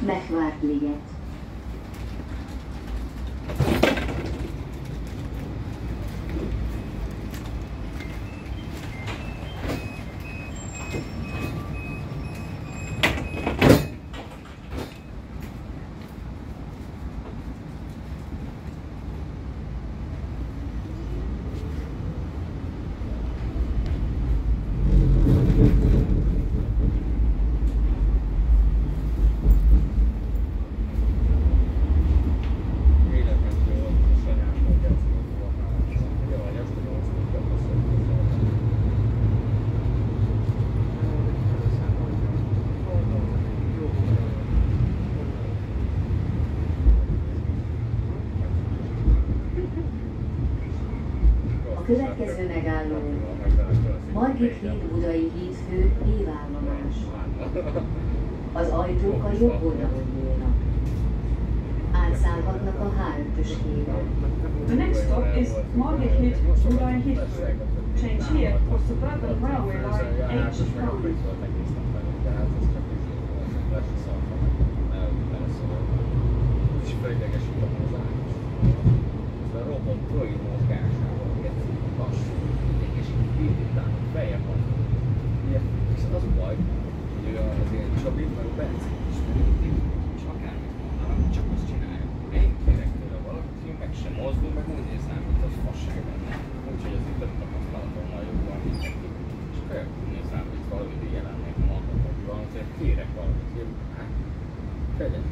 Megvárt liget. Megálló Margit híd Budai hídfő B-állomás. Az ajtók a jobb oldalon nyílnak. Átszállhatnak a H5-ös hídon. The next stop is Margate Budai Heathrow. Change here for suburban railway line H5. Viszont az a baj, hogy az ilyen Csabi, meg a Bence is mindig, és akármit mondanak, csak azt csinálja. Én kérek tőle valamit, én meg sem mozdul, meg úgy nézem, mint az fasság lenne. Úgyhogy az itt több tapasztalatom van jobban, mint neki. És akkor nézem, hogy valami jelennék mondhatom, hogy van, azért kérek valamit, hogy hát, fegyetlen.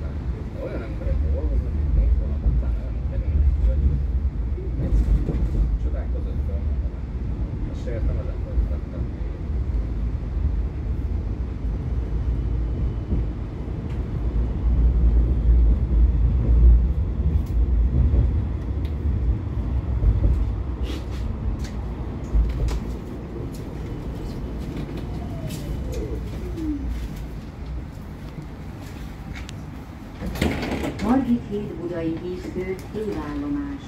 Margit híd Budai hídfő B-állomás.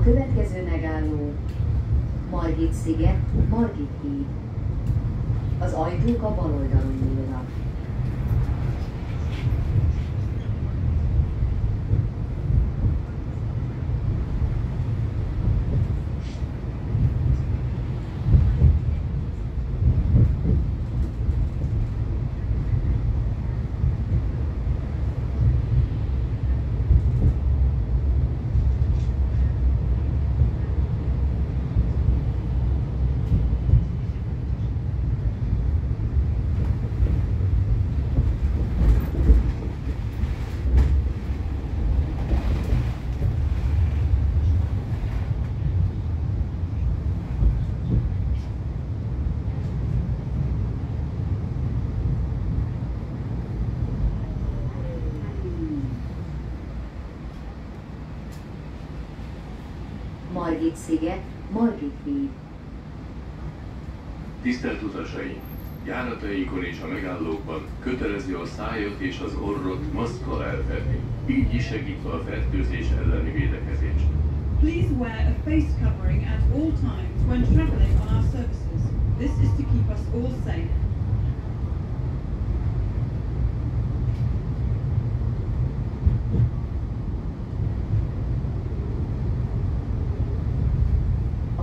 A következő megálló Margit sziget, Margit híd. Az ajtók a bal oldalon nyílnak. Margit sziget, Margit híd. Tisztelt utasaink! Járataikon és a megállókban kötelező a szájat és az orrot maszkkal elfedni, így is segítve a fertőzés elleni védekezést. Please wear a face covering at all times when travelling on our services. This is to keep us all safe.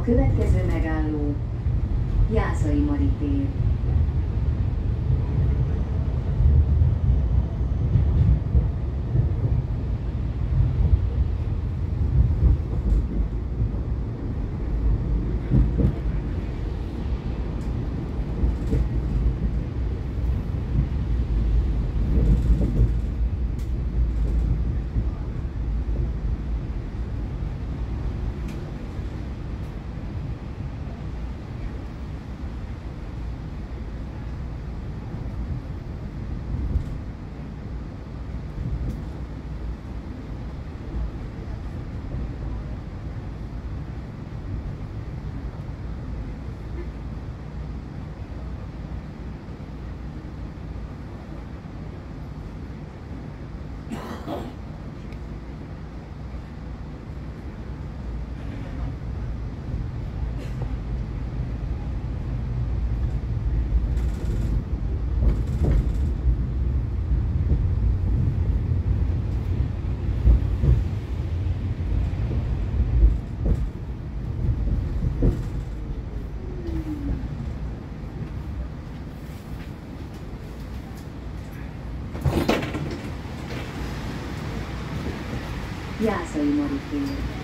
Következő megálló Jászai Mari tér. ceremony thing.